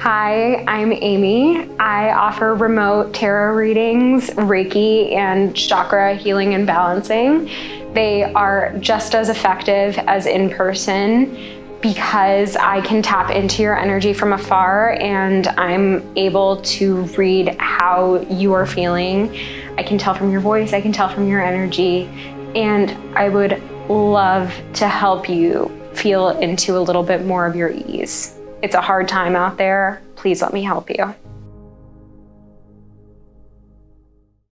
Hi, I'm Amy. I offer remote tarot readings, Reiki, and chakra healing and balancing. They are just as effective as in person because I can tap into your energy from afar and I'm able to read how you are feeling. I can tell from your voice, I can tell from your energy, and I would love to help you feel into a little bit more of your ease. It's a hard time out there. Please let me help you.